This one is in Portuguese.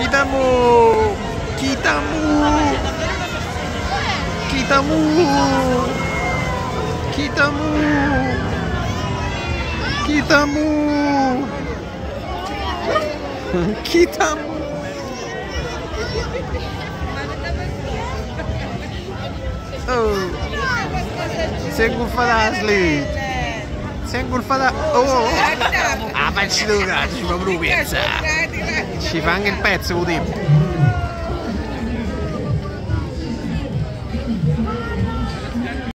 Kitamu! Kitamu! Kitamu! Kitamu! Kitamu! Kitamu! Oh! Sei gulfada si è ingolfata. Oh, oh. oh. ah pezzi di cazzo ci fa proprio ci fa anche il pezzo col tempo